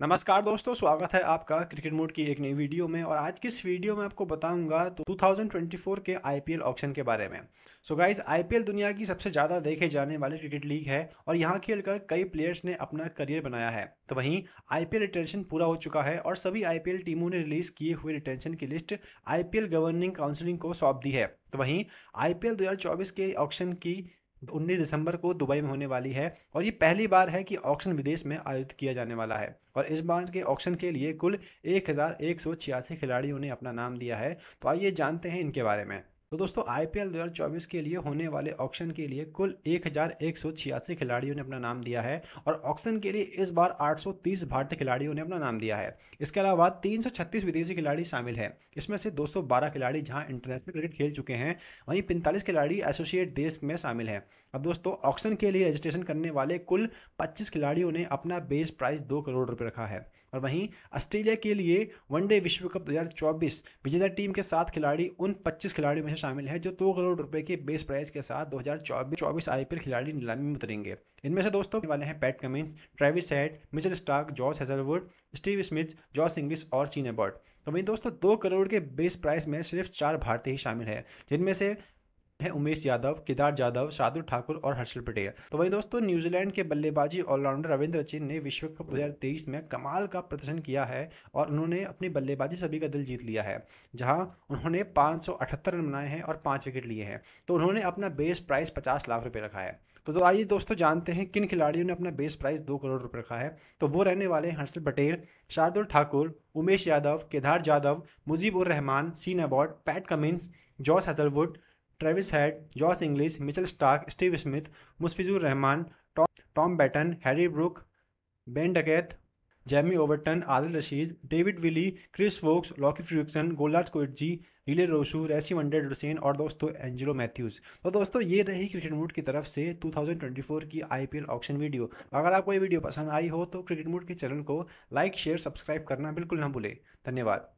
नमस्कार दोस्तों, स्वागत है आपका क्रिकेट मोड की एक नई वीडियो में। और आज की इस वीडियो में आपको बताऊँगा तो 2024 के आईपीएल ऑक्शन के बारे में। सो गाइज़ आईपीएल दुनिया की सबसे ज़्यादा देखे जाने वाली क्रिकेट लीग है और यहाँ खेलकर कई प्लेयर्स ने अपना करियर बनाया है। तो वहीं आईपीएल रिटेंशन पूरा हो चुका है और सभी आईपीएल टीमों ने रिलीज़ किए हुए रिटेंशन की लिस्ट आईपीएल गवर्निंग काउंसिलिंग को सौंप दी है। तो वहीं आईपीएल 2024 के ऑक्शन की उन्नीस दिसंबर को दुबई में होने वाली है और ये पहली बार है कि ऑक्शन विदेश में आयोजित किया जाने वाला है। और इस बार के ऑक्शन के लिए कुल एक हज़ार एक सौ छियासी खिलाड़ियों ने अपना नाम दिया है। तो आइए जानते हैं इनके बारे में। तो दोस्तों आईपीएल 2024 के लिए होने वाले ऑक्शन के लिए कुल एक हज़ार एक सौ छियासी खिलाड़ियों ने अपना नाम दिया है और ऑक्शन के लिए इस बार 830 भारतीय खिलाड़ियों ने अपना नाम दिया है। इसके अलावा 336 विदेशी खिलाड़ी शामिल हैं। इसमें से 212 खिलाड़ी जहाँ इंटरनेशनल क्रिकेट खेल चुके हैं, वहीं 45 खिलाड़ी एसोसिएट देश में शामिल हैं। अब दोस्तों ऑक्शन के लिए रजिस्ट्रेशन करने वाले कुल पच्चीस खिलाड़ियों ने अपना बेस प्राइस दो करोड़ रुपये रखा है। और वहीं ऑस्ट्रेलिया के लिए वनडे विश्व कप दो हज़ार चौबीस विजेता टीम के सात खिलाड़ी उन पच्चीस खिलाड़ियों में शामिल है, जो दो करोड़ रुपए के बेस प्राइस के साथ 2024 चौबीस आईपीएल खिलाड़ी नीलामी में उतरेंगे। इनमें से दोस्तों वाले हैं Pat Cummins Travis Head Mitchell Starc George Hazlewood Steve Smith George Inglis और चीन एबर्ट तो वहीं दोस्तों दो करोड़ के बेस प्राइस में सिर्फ़ चार भारतीय ही शामिल है, जिनमें से है उमेश यादव केदार जाधव शार्दुल ठाकुर और हर्षल पटेल। तो वहीं दोस्तों न्यूजीलैंड के बल्लेबाजी ऑलराउंडर रविंद्र अचिन ने विश्व कप 2023 में कमाल का प्रदर्शन किया है और उन्होंने अपनी बल्लेबाजी सभी का दिल जीत लिया है जहाँ उन्होंने पाँच सौ अठहत्तर रन बनाए हैं और पाँच विकेट लिए हैं। तो उन्होंने अपना बेस प्राइस पचास लाख रुपये रखा है। तो, तो आइए दोस्तों जानते हैं किन खिलाड़ियों ने अपना बेस प्राइस दो करोड़ रुपये रखा है। तो वो रहने वाले हैं Harshal Patel Shardul Thakur Umesh Yadav Kedar Jadhav Mujeeb Rahman Sean Abbott Pat Cummins Josh Hazlewood Travis Head Josh Inglis Mitchell Starc Steve Smith Mustafizur Rahman Tom Banton Harry Brook Ben Duckett Jamie Overton Adil Rashid David Willey Chris Woakes Lockie Ferguson Gerald Coetzee Rilee Rossouw Rassie van der Dussen और दोस्तों Angelo Matthew's तो दोस्तों, ये रही cricket mood की तरफ़ से 2024 की आईपीएल ऑक्शन वीडियो अगर आपको ये वीडियो पसंद आई हो तो क्रिकेट मूड के चैनल को लाइक शेयर सब्सक्राइब करना बिल्कुल ना भूलें। धन्यवाद।